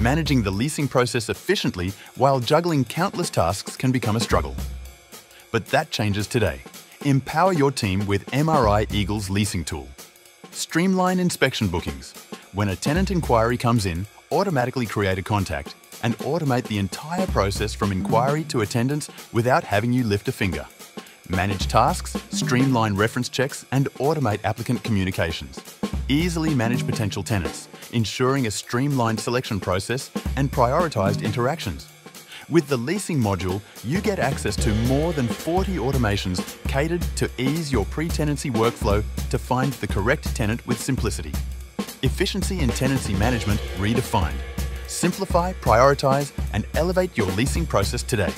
managing the leasing process efficiently while juggling countless tasks can become a struggle. But that changes today. Empower your team with MRI Eagles Leasing Tool. Streamline inspection bookings. When a tenant inquiry comes in, automatically create a contact and automate the entire process from inquiry to attendance without having you lift a finger. Manage tasks, streamline reference checks and automate applicant communications. Easily manage potential tenants, ensuring a streamlined selection process and prioritised interactions. With the leasing module, you get access to more than 40 automations catered to ease your pre-tenancy workflow to find the correct tenant with simplicity. Efficiency in tenancy management redefined. Simplify, prioritise and elevate your leasing process today.